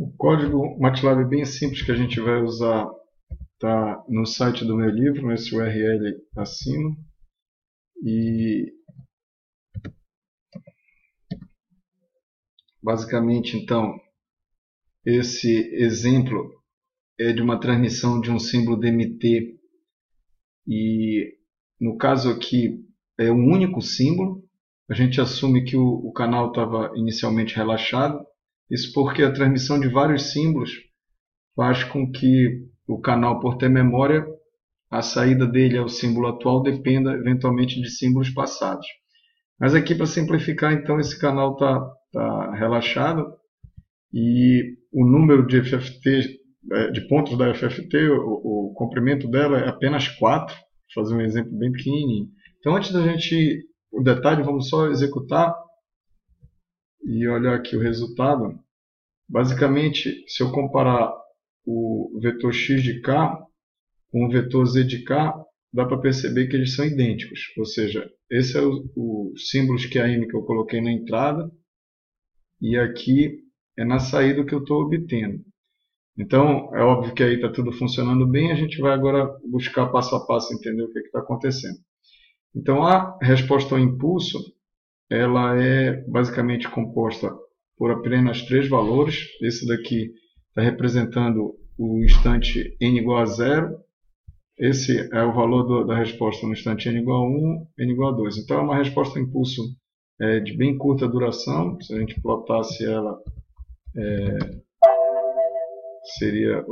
O código MATLAB é bem simples que a gente vai usar está no site do meu livro, nesse URL acima. E basicamente, então, esse exemplo é de uma transmissão de um símbolo DMT e no caso aqui é um único símbolo. A gente assume que o, o canal estava inicialmente relaxado. Isso porque a transmissão de vários símbolos faz com que o canal, por ter memória, a saída dele ao símbolo atual dependa eventualmente de símbolos passados. Mas aqui, para simplificar, então, esse canal está tá relaxado e o número de FFT, é, de pontos da FFT, o, o comprimento dela é apenas 4. Vou fazer um exemplo bem pequenininho. Então, antes da gente o detalhe, vamos só executar e olhar aqui o resultado. Basicamente, se eu comparar o vetor x de k com o vetor z de k, dá para perceber que eles são idênticos. Ou seja, esse é o, o símbolos QAM que eu coloquei na entrada e aqui é na saída que eu estou obtendo. Então, é óbvio que aí está tudo funcionando bem, a gente vai agora buscar passo a passo entender o que está acontecendo. Então, a resposta ao impulso ela é basicamente composta por apenas três valores. Esse daqui está representando o instante n igual a zero. Esse é o valor do, da resposta no instante n igual a 1, n igual a 2. Então é uma resposta impulso é, de bem curta duração. Se a gente plotasse ela, é, seria.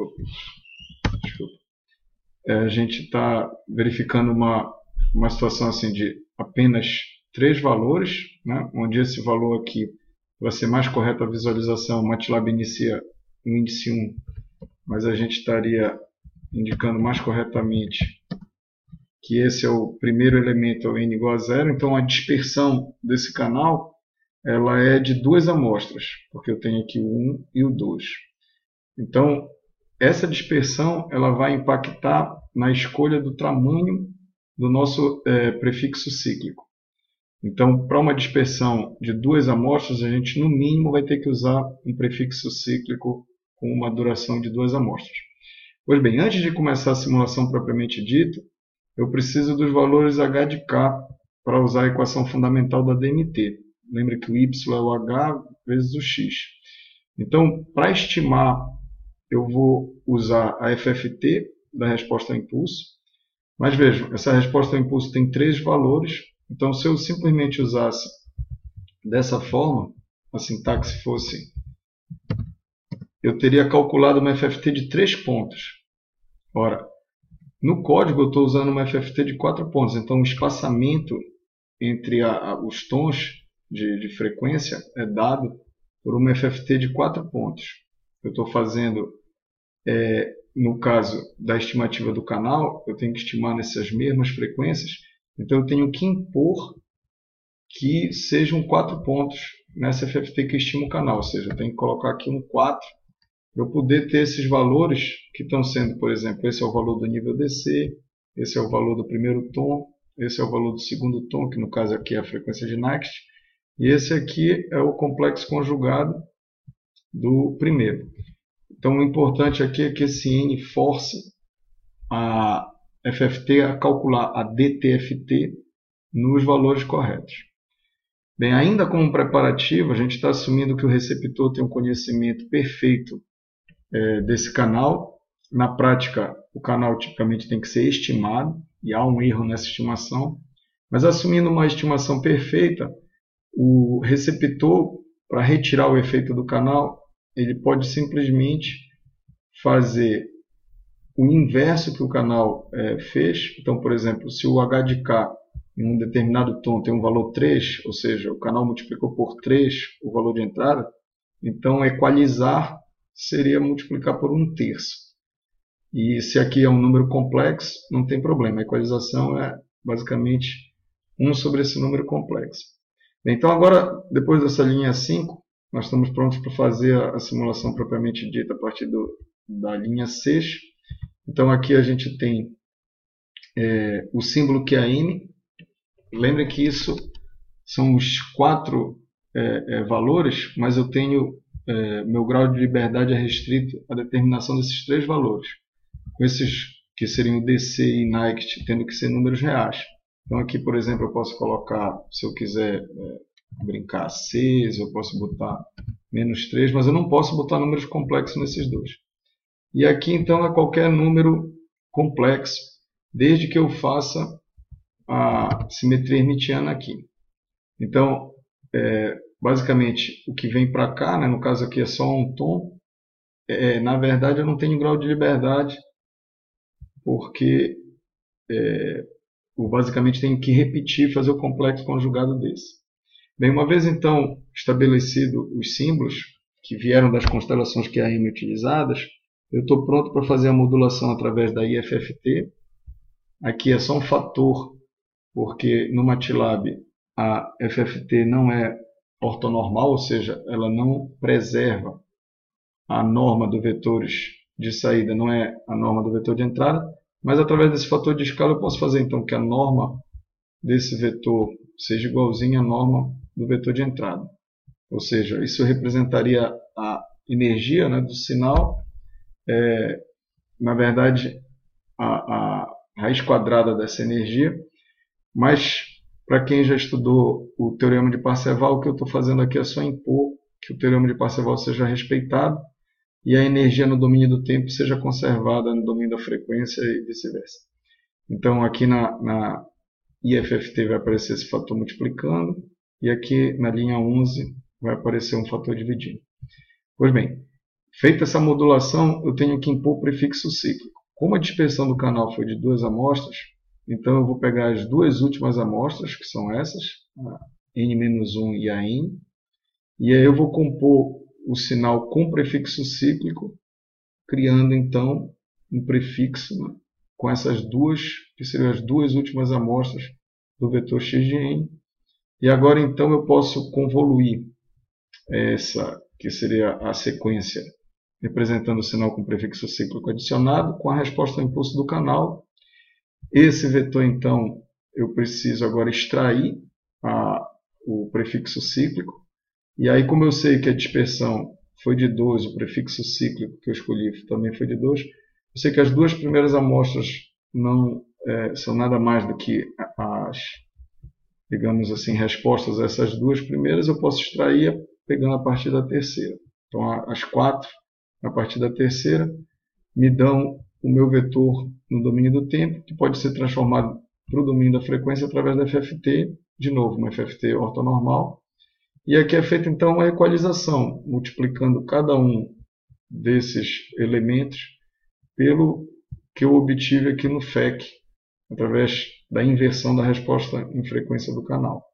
É, a gente está verificando uma, uma situação assim de apenas três valores, né, onde esse valor aqui, para ser mais correta a visualização, MATLAB inicia o índice 1, mas a gente estaria indicando mais corretamente que esse é o primeiro elemento, é n igual a zero. Então a dispersão desse canal ela é de duas amostras, porque eu tenho aqui o 1 e o 2. Então essa dispersão ela vai impactar na escolha do tamanho do nosso é, prefixo cíclico. Então, para uma dispersão de duas amostras, a gente no mínimo vai ter que usar um prefixo cíclico com uma duração de duas amostras. Pois bem, antes de começar a simulação propriamente dita, eu preciso dos valores h de k para usar a equação fundamental da DMT. Lembre que o y é o h vezes o x. Então, para estimar, eu vou usar a FFT da resposta ao impulso. Mas vejam, essa resposta ao impulso tem três valores. Então, se eu simplesmente usasse dessa forma, a sintaxe fosse eu teria calculado uma FFT de 3 pontos. Ora, no código eu estou usando uma FFT de 4 pontos, então o espaçamento entre a, a, os tons de, de, frequência é dado por uma FFT de 4 pontos. Eu estou fazendo, é, no caso da estimativa do canal, eu tenho que estimar nessas mesmas frequências, então eu tenho que impor que sejam 4 pontos nessa FFT que estima o canal, ou seja, eu tenho que colocar aqui um 4 eu poder ter esses valores que estão sendo, por exemplo, esse é o valor do nível DC, esse é o valor do primeiro tom, esse é o valor do segundo tom, que no caso aqui é a frequência de Next, e esse aqui é o complexo conjugado do primeiro. Então o importante aqui é que esse N force a FFT a calcular a DTFT nos valores corretos. Bem, ainda como preparativo, a gente está assumindo que o receptor tem um conhecimento perfeito é, desse canal. Na prática, o canal tipicamente tem que ser estimado, e há um erro nessa estimação. Mas assumindo uma estimação perfeita, o receptor, para retirar o efeito do canal, ele pode simplesmente fazer o inverso que o canal é, fez. Então, por exemplo, se o H de K em um determinado tom tem um valor 3, ou seja, o canal multiplicou por 3 o valor de entrada, então equalizar seria multiplicar por um terço. E se aqui é um número complexo, não tem problema. A equalização é basicamente 1 sobre esse número complexo. Bem, então agora, depois dessa linha 5, nós estamos prontos para fazer a simulação propriamente dita a partir do, da linha 6. Então aqui a gente tem é, o símbolo que é n. Lembre que isso são os quatro é, é, valores, mas eu tenho é, meu grau de liberdade é restrito à determinação desses três valores, com esses que seriam DC e Nike tendo que ser números reais. Então aqui, por exemplo, eu posso colocar, se eu quiser é, brincar 6, eu posso botar menos 3, mas eu não posso botar números complexos nesses dois. E aqui então é qualquer número complexo, desde que eu faça a simetria hermitiana aqui. Então, é, basicamente, o que vem para cá, né, no caso aqui é só um tom, é, na verdade eu não tenho grau de liberdade, porque é, eu basicamente tenho que repetir, fazer o complexo conjugado desse. Bem, uma vez então estabelecido os símbolos que vieram das constelações que QAM utilizadas, eu estou pronto para fazer a modulação através da IFFT. Aqui é só um fator, porque no MATLAB a FFT não é ortonormal, ou seja, ela não preserva a norma do vetores de saída, não é a norma do vetor de entrada, mas através desse fator de escala eu posso fazer então que a norma desse vetor seja igualzinha à norma do vetor de entrada. Ou seja, isso representaria a energia né, do sinal, é, na verdade, a, a raiz quadrada dessa energia, mas para quem já estudou o teorema de Parseval, o que eu estou fazendo aqui é só impor que o teorema de Parseval seja respeitado e a energia no domínio do tempo seja conservada no domínio da frequência e vice-versa. Então, aqui na, na IFFT vai aparecer esse fator multiplicando e aqui na linha 11 vai aparecer um fator dividindo. Pois bem, feita essa modulação, eu tenho que impor o prefixo cíclico. Como a dispersão do canal foi de duas amostras, então eu vou pegar as duas últimas amostras, que são essas, a N-1 e a N, e aí eu vou compor o sinal com prefixo cíclico, criando então um prefixo né, com essas duas, que seriam as duas últimas amostras do vetor x de n. E agora então eu posso convoluir essa, que seria a sequência representando o sinal com prefixo cíclico adicionado, com a resposta ao impulso do canal esse vetor, então, eu preciso agora extrair a, o prefixo cíclico. E aí, como eu sei que a dispersão foi de 2, o prefixo cíclico que eu escolhi também foi de 2, eu sei que as duas primeiras amostras não é, são nada mais do que as, digamos assim, respostas a essas duas primeiras, eu posso extrair pegando a partir da terceira. Então, as quatro, a partir da terceira, me dão o meu vetor no domínio do tempo, que pode ser transformado para o domínio da frequência através da FFT, de novo, uma FFT ortonormal. E aqui é feita então a equalização, multiplicando cada um desses elementos pelo que eu obtive aqui no FEC, através da inversão da resposta em frequência do canal.